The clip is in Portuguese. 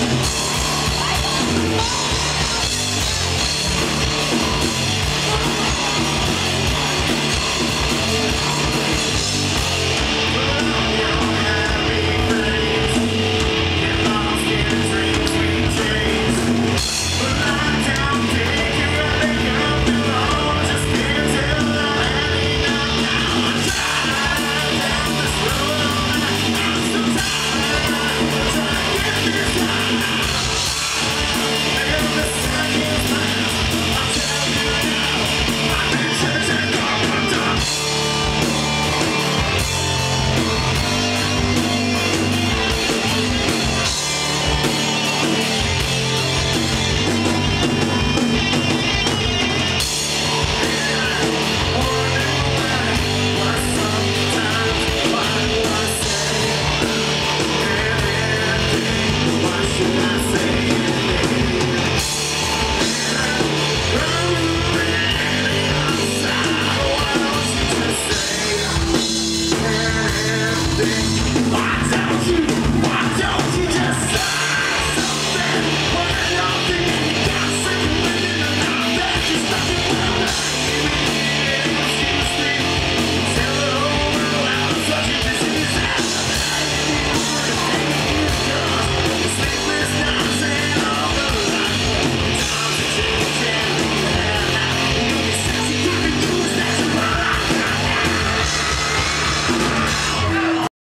Tonight